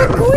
Oh,